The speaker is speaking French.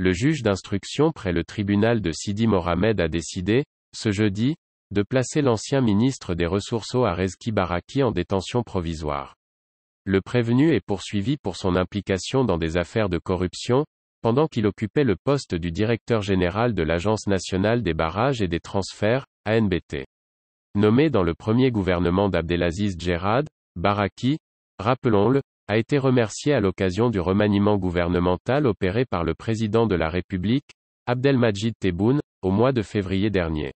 le juge d'instruction près le tribunal de Sidi Mohamed a décidé, ce jeudi, de placer l'ancien ministre des Ressources eaux à Rezki Baraki en détention provisoire. Le prévenu est poursuivi pour son implication dans des affaires de corruption, pendant qu'il occupait le poste du directeur général de l'Agence nationale des barrages et des transferts, ANBT. Nommé dans le premier gouvernement d'Abdelaziz Djerad, Baraki, rappelons-le, a été remercié à l'occasion du remaniement gouvernemental opéré par le président de la République, Abdelmajid Tebboune, au mois de février dernier.